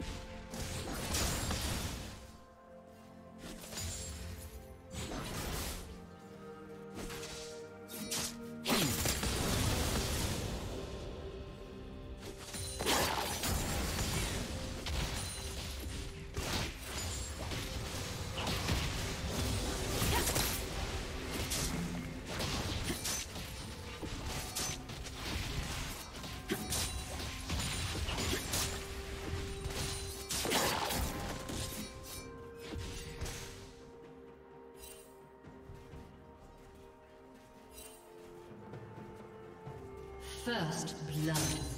you First blood.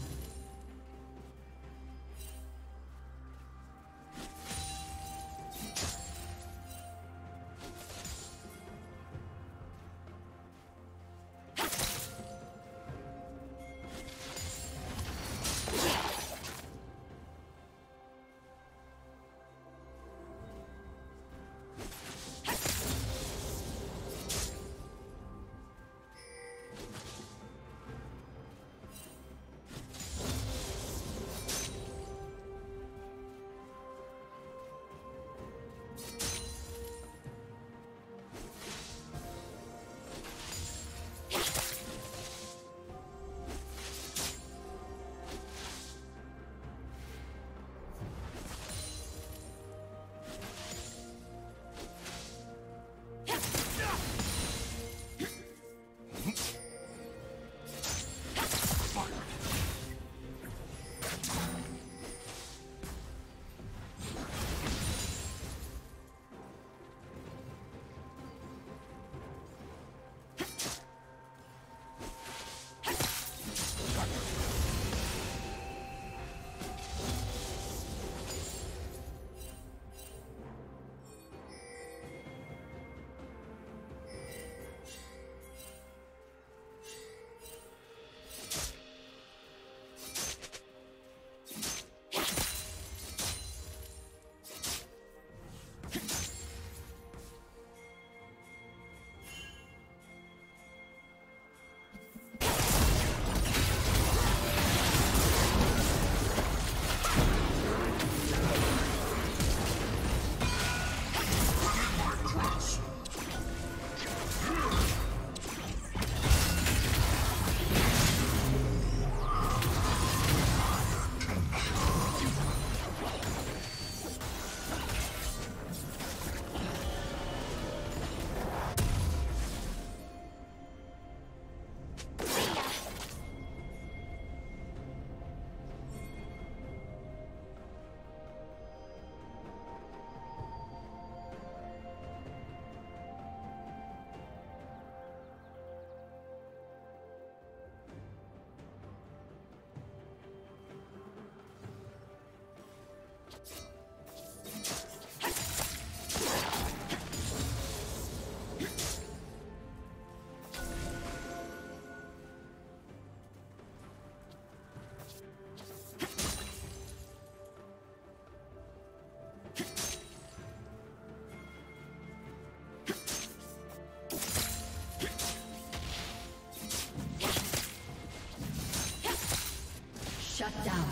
Shut down.